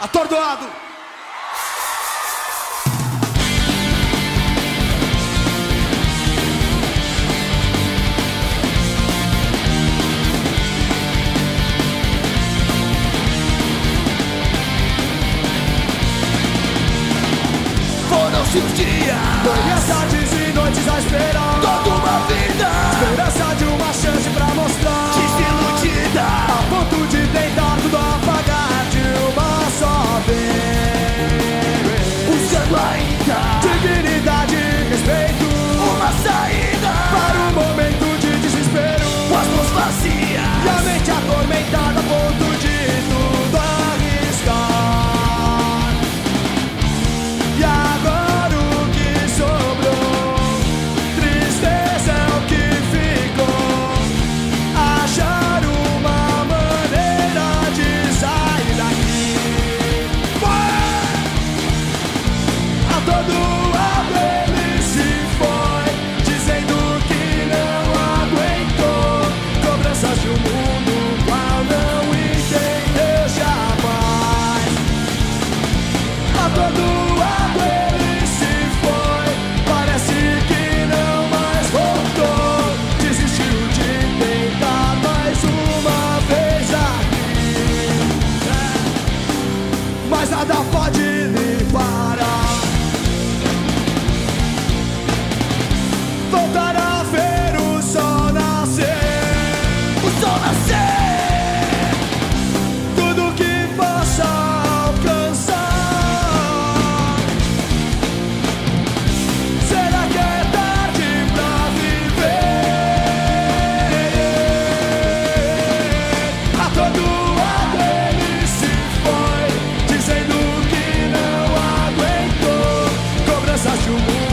atordoado. Foram-se os dias, as tardes e noites à espera. Todo todo yeah.